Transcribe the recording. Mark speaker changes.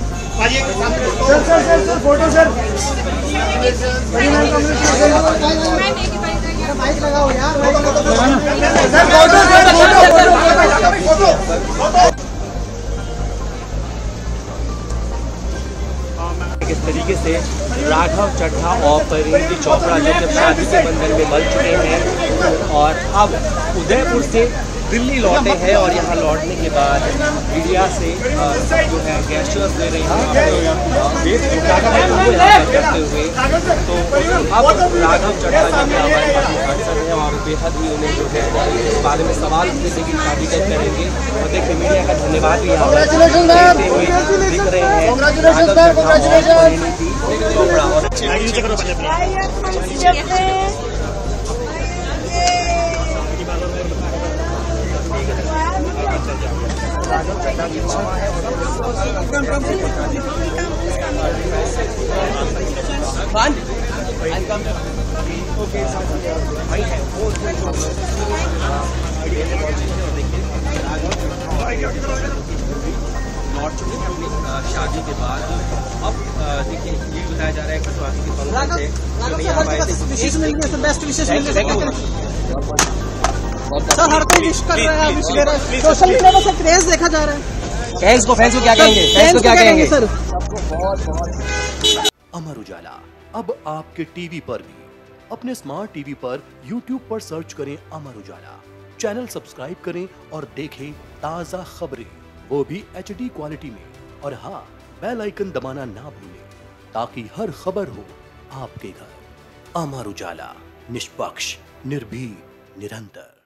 Speaker 1: Sir sir sir sir photo sir mike लगाओ यार
Speaker 2: किस तरीके से राघव चड्ढा और परिणीति चोपड़ा जो कि शादी के बंधन में मल चुके हैं और अब उदयपुर से दिल्ली लौटे हैं और यहाँ लौटने के बाद मीडिया से जो है गैस्टर्स दे रहे हैं। पर करते हुए तो अब राघव चड्ढा जो कि हमारे पास अक्सर है और बेहद ही उन्हें जो है इस बारे में सवाल पूछने की काबिलियत करेंगे। और देखिए मीडिया का धन्यवाद भी यहाँ पर दिख रहे लौट चुके हैं अपनी शादी के बाद अब देखिए ये बताया जा रहा है कि स्वाति के से
Speaker 1: बेस्ट विशेष
Speaker 2: you,
Speaker 1: सर हर कोई विश कर रहा है विश ले रहा है। सोशल मीडिया पर सब क्रेज देखा जा रहा है।
Speaker 2: फैंस को फैंस को क्या कहेंगे? फैंस को क्या कहेंगे?
Speaker 1: सर
Speaker 3: अमर उजाला अब आपके टीवी पर भी। अपने स्मार्ट टीवी पर यूट्यूब पर सर्च करें अमर उजाला। चैनल सब्सक्राइब करें और देखें ताज़ा खबरें। वो भी HD क्वालिटी में। और हाँ बेल आइकन दबाना ना भूलें ताकि हर खबर हो आपके घर। अमर उजाला निष्पक्ष निर्भीक निरंतर।